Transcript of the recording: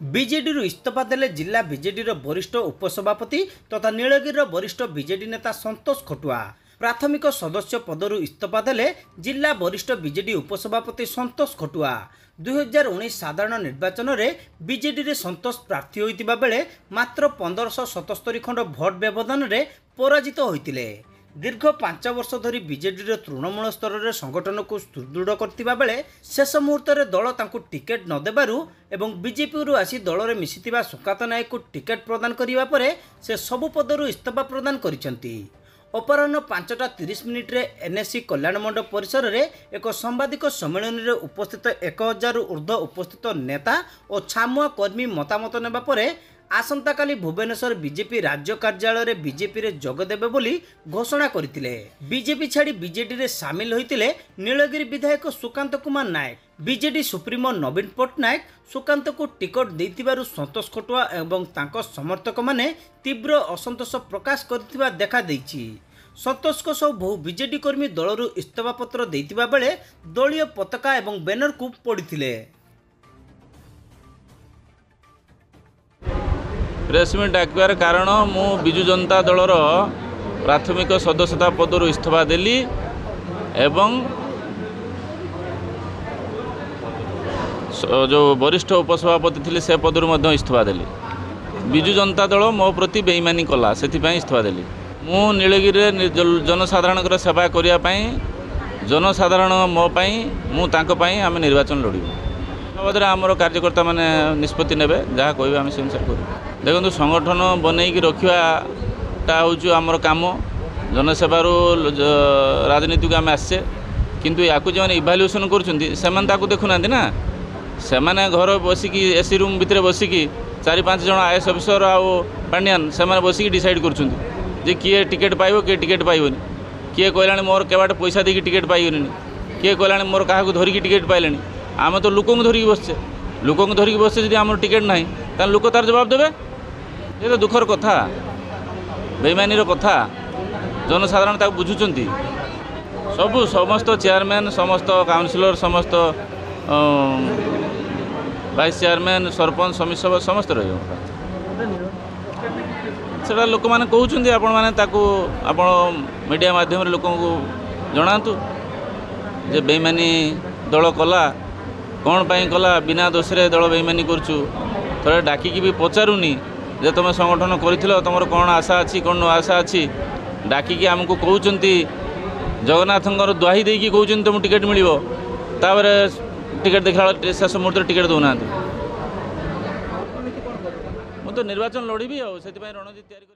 ବିଜେଡିରୁ ଇସ୍ତଫା ଦେଲେ ଜିଲ୍ଲା ବିଜେଡିର ବରିଷ୍ଠ ଉପସଭାପତି ତଥା ନୀଳଗିରିର ବରିଷ୍ଠ ବିଜେଡି ନେତା ସନ୍ତୋଷ ଖଟୁଆ। ପ୍ରାଥମିକ ସଦସ୍ୟ ପଦରୁ ଇସ୍ତଫା ଦେଲେ ଜିଲ୍ଲା ବରିଷ୍ଠ ବିଜେଡି ଉପସଭାପତି ସନ୍ତୋଷ ଖଟୁଆ। ଦୁଇହଜାର ଉଣେଇଶ ସାଧାରଣ ନିର୍ବାଚନରେ ବିଜେଡିରେ ସନ୍ତୋଷ ପ୍ରାର୍ଥୀ ହୋଇଥିବା ବେଳେ ମାତ୍ର ପନ୍ଦରଶହ ସତସ୍ତରୀ ଖଣ୍ଡ ଭୋଟ ବ୍ୟବଧାନରେ ପରାଜିତ ହୋଇଥିଲେ। ଦୀର୍ଘ ପାଞ୍ଚ ବର୍ଷ ଧରି ବିଜେଡିର ତୃଣମୂଳ ସ୍ତରରେ ସଂଗଠନକୁ ସୁଦୃଢ଼ କରିଥିବା ବେଳେ ଶେଷ ମୁହୂର୍ତ୍ତରେ ଦଳ ତାଙ୍କୁ ଟିକେଟ୍ ନ ଦେବାରୁ ଏବଂ ବିଜେପିରୁ ଆସି ଦଳରେ ମିଶିଥିବା ସୁକାନ୍ତ ନାୟକଙ୍କୁ ଟିକେଟ୍ ପ୍ରଦାନ କରିବା ପରେ ସେ ସବୁ ପଦରୁ ଇସ୍ତଫା ପ୍ରଦାନ କରିଛନ୍ତି। ଅପରାହ୍ନ ପାଞ୍ଚଟା ତିରିଶ ମିନିଟ୍ରେ ଏନ୍ଏସ୍ସି କଲ୍ୟାଣ ମଣ୍ଡପ ପରିସରରେ ଏକ ସାମ୍ବାଦିକ ସମ୍ମିଳନୀରେ ଉପସ୍ଥିତ ଏକ ହଜାରରୁ ଉର୍ଦ୍ଧ୍ୱ ଉପସ୍ଥିତ ନେତା ଓ ଛାମୁଆ କର୍ମୀ ମତାମତ ନେବା ପରେ ଆସନ୍ତାକାଲି ଭୁବନେଶ୍ୱର ବିଜେପି ରାଜ୍ୟ କାର୍ଯ୍ୟାଳୟରେ ବିଜେପିରେ ଯୋଗ ଦେବେ ବୋଲି ଘୋଷଣା କରିଥିଲେ। ବିଜେପି ଛାଡ଼ି ବିଜେଡିରେ ସାମିଲ ହୋଇଥିଲେ ନୀଳଗିରି ବିଧାୟକ ସୁକାନ୍ତ କୁମାର ନାୟକ। ବିଜେଡି ସୁପ୍ରିମୋ ନବୀନ ପଟ୍ଟନାୟକ ସୁକାନ୍ତଙ୍କୁ ଟିକଟ ଦେଇଥିବାରୁ ସନ୍ତୋଷ ଖଟୁଆ ଏବଂ ତାଙ୍କ ସମର୍ଥକମାନେ ତୀବ୍ର ଅସନ୍ତୋଷ ପ୍ରକାଶ କରିଥିବା ଦେଖାଦେଇଛି। ସନ୍ତୋଷଙ୍କ ସହ ବହୁ ବିଜେଡି କର୍ମୀ ଦଳରୁ ଇସ୍ତଫାପତ୍ର ଦେଇଥିବା ବେଳେ ଦଳୀୟ ପତାକା ଏବଂ ବ୍ୟାନରକୁ ପଡ଼ିଥିଲେ। ପ୍ରେସମିଟ୍ ଡାକିବାର କାରଣ ମୁଁ ବିଜୁ ଜନତା ଦଳର ପ୍ରାଥମିକ ସଦସ୍ୟତା ପଦରୁ ଇସ୍ତଫା ଦେଲି ଏବଂ ଯେଉଁ ବରିଷ୍ଠ ଉପସଭାପତି ଥିଲେ ସେ ପଦରୁ ମଧ୍ୟ ଇସ୍ତଫା ଦେଲି। ବିଜୁ ଜନତା ଦଳ ମୋ ପ୍ରତି ବେଇମାନି କଲା ସେଥିପାଇଁ ଇସ୍ତଫା ଦେଲି। ମୁଁ ନୀଳଗିରିରେ ଜନସାଧାରଣଙ୍କର ସେବା କରିବା ପାଇଁ ଜନସାଧାରଣ ମୋ ପାଇଁ ମୁଁ ତାଙ୍କ ପାଇଁ ଆମେ ନିର୍ବାଚନ ଲଢ଼ିବୁ। ବାବଦରେ ଆମର କାର୍ଯ୍ୟକର୍ତ୍ତାମାନେ ନିଷ୍ପତ୍ତି ନେବେ ଯାହା କହିବେ ଆମେ ସେ ଅନୁସାରେ କରିବୁ। ଦେଖନ୍ତୁ ସଂଗଠନ ବନେଇକି ରଖିବାଟା ହେଉଛି ଆମର କାମ। ଜନସେବାରୁ ଲ- ଜ- ରାଜନୀତିକୁ ଆମେ ଆସିଛେ। କିନ୍ତୁ ୟାକୁ ଯେଉଁମାନେ ଇଭାଲୁଏସନ୍ କରୁଛନ୍ତି ସେମାନେ ତାକୁ ଦେଖୁନାହାନ୍ତି ନା। ସେମାନେ ଘର ବସିକି ଏସି ରୁମ୍ ଭିତରେ ବସିକି ଚାରି ପାଞ୍ଚ ଜଣ ଆଇ ଏସ୍ ଅଫିସର ଆଉ ପାଣ୍ଡିଆନ ସେମାନେ ବସିକି ଡିସାଇଡ଼୍ କରୁଛନ୍ତି ଯେ କିଏ ଟିକେଟ୍ ପାଇବ କିଏ ଟିକେଟ୍ ପାଇବନି। କିଏ କହିଲାଣି ମୋର କେବାଟେ ପଇସା ଦେଇକି ଟିକେଟ୍ ପାଇବନି କିଏ କହିଲାଣି ମୋର କାହାକୁ ଧରିକି ଟିକେଟ୍ ପାଇଲେଣି। ଆମେ ତ ଲୋକଙ୍କୁ ଧରିକି ବସିଛେ। ଲୋକଙ୍କୁ ଧରିକି ବସିଛେ ଯଦି ଆମର ଟିକେଟ୍ ନାହିଁ ତାହେଲେ ଲୋକ ତାର ଜବାବ ଦେବେ? ଏ ତ ଦୁଃଖର କଥା। ବେଇମାନିର କଥା। ଜନସାଧାରଣ ତାକୁ ବୁଝୁଛନ୍ତି। ସବୁ ସମସ୍ତ ଚେୟାରମ୍ୟାନ୍ ସମସ୍ତ କାଉନସିଲର ସମସ୍ତ ଭାଇସ୍ ଚେୟାରମ୍ୟାନ୍ ସରପଞ୍ଚ ସମିତି ସଭା ସମସ୍ତେ ରହିବ ସେଟା ଲୋକମାନେ କହୁଛନ୍ତି ଆପଣମାନେ ତାକୁ ଆପଣ ମିଡ଼ିଆ ମାଧ୍ୟମରେ ଲୋକଙ୍କୁ ଜଣାନ୍ତୁ ଯେ ବେଇମାନି ଦଳ କଲା କ'ଣ ପାଇଁ କଲା ବିନା ଦୋଷରେ ଦଳ ବେଇମାନି କରୁଛୁ। ଥରେ ଡାକିକି ବି ପଚାରୁନି। যে তুমি সংগঠন করেছিল তোমার কোণ আশা আছে কোণ আশা আছে ডাকিকি আমি কৌন জগন্নাথঙ্কর দোহাই দিয়ে কৌন তুমি টিকেট মিলব তাপরে টিকেট দেখা বেড়ে শেষ মুহূর্তে টিকেট দেউনা না তো নির্বাচন লড়বি আপনি রণজিৎ তৈরি